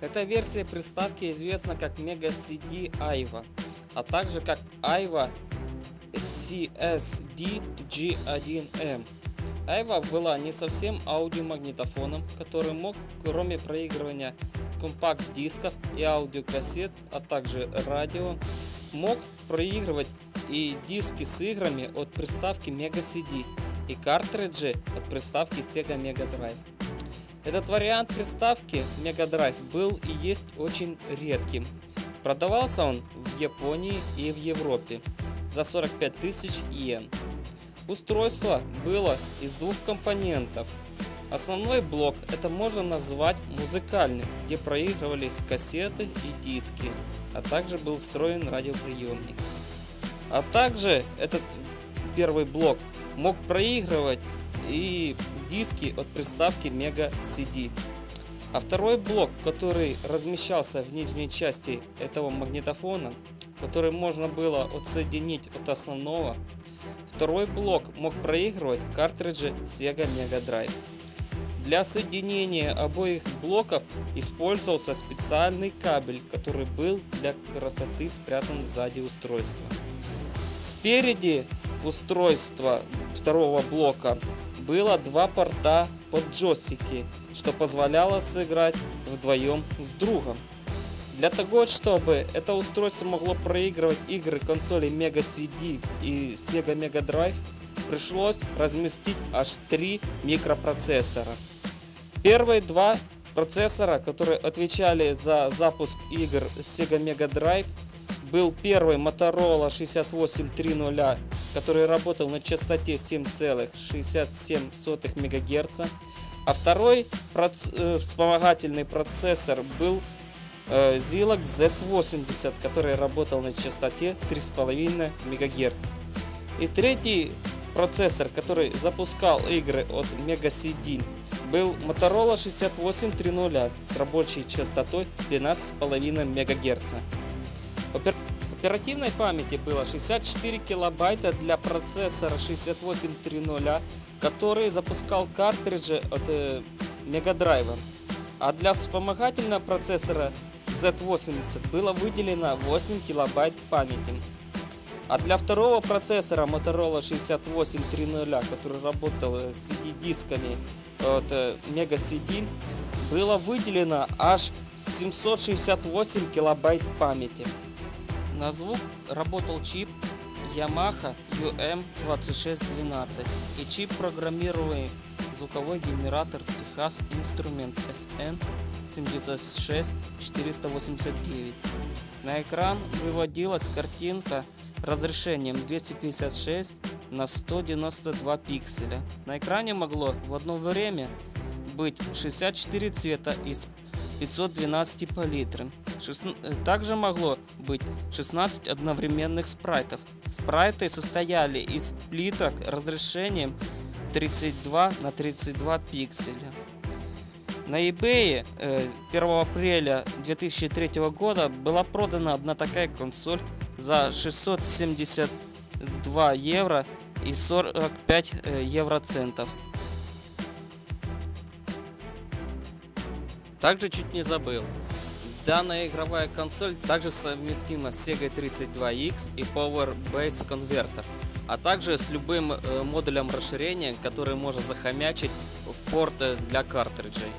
Эта версия приставки известна как Mega CD Aiva, а также как Aiva CSD G1M. Айва была не совсем аудиомагнитофоном, который мог, кроме проигрывания компакт-дисков и аудиокассет, а также радио, мог проигрывать и диски с играми от приставки Mega CD и картриджи от приставки Sega Mega Drive. Этот вариант приставки Mega Drive был и есть очень редким. Продавался он в Японии и в Европе за 45 тысяч йен. Устройство было из двух компонентов. Основной блок это можно назвать музыкальным, где проигрывались кассеты и диски, а также был встроен радиоприемник. А также этот первый блок мог проигрывать и диски от приставки Mega CD. А второй блок, который размещался в нижней части этого магнитофона, который можно было отсоединить от основного, Второй блок мог проигрывать картриджи Sega Mega Drive. Для соединения обоих блоков использовался специальный кабель, который был для красоты спрятан сзади устройства. Спереди устройства второго блока было два порта под джойстики, что позволяло сыграть вдвоем с другом. Для того, чтобы это устройство могло проигрывать игры консолей Mega CD и Sega Mega Drive, пришлось разместить аж три микропроцессора. Первые два процессора, которые отвечали за запуск игр Sega Mega Drive, был первый Motorola 6830, который работал на частоте 7,67 МГц, а второй э, вспомогательный процессор был Zilog э, Z80, который работал на частоте 3,5 МГц. И третий процессор, который запускал игры от Mega CD, был Motorola 6830 с рабочей частотой 12,5 МГц. Оперативной памяти было 64 килобайта для процессора 6830, который запускал картриджи от э, Mega Drive. А для вспомогательного процессора Z80 было выделено 8 килобайт памяти. А для второго процессора Motorola 6830, который работал с CD-дисками от э, Mega CD, было выделено аж 768 килобайт памяти. На звук работал чип Yamaha UM2612 и чип программируемый звуковой генератор Texas Instrument SN 706 489. На экран выводилась картинка разрешением 256 на 192 пикселя. На экране могло в одно время быть 64 цвета из 512 палитры. Э, также могло быть 16 одновременных спрайтов. Спрайты состояли из плиток разрешением 32 на 32 пикселя. На eBay 1 э, апреля 2003 года была продана одна такая консоль за 672 евро и 45 э, евроцентов. Также чуть не забыл. Данная игровая консоль также совместима с Sega 32X и Power Base Converter, а также с любым э, модулем расширения, который можно захомячить в порты для картриджей.